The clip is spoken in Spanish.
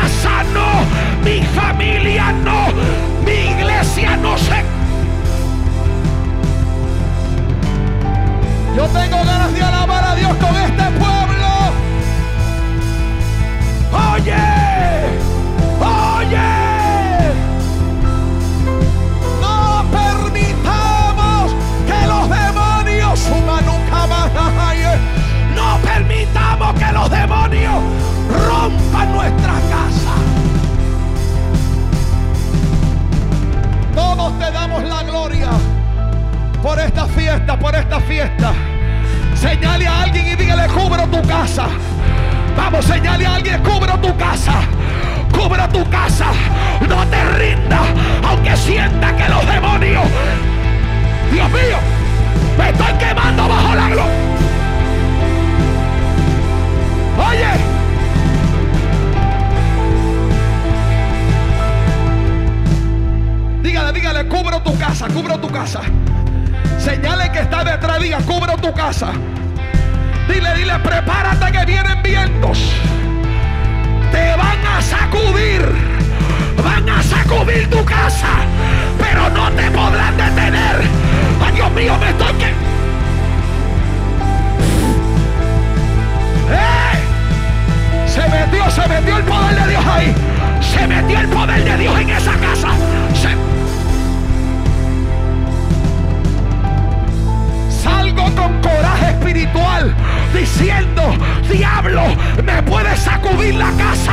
casa no, mi familia por esta fiesta. Señale a alguien y dígale, cubro tu casa. Vamos, señale a alguien, cubro tu casa. Cubro tu casa. No te rindas, aunque sienta que los demonios, Dios mío, me estoy quemando bajo la gloria. Oye, Dígale, dígale, cubro tu casa, cubro tu casa. Señale que está detrás, diga, cubro tu casa. Dile, dile, prepárate que vienen vientos. te van a sacudir, van a sacudir tu casa, pero no te podrán detener. Diciendo, diablo, me puedes sacudir la casa,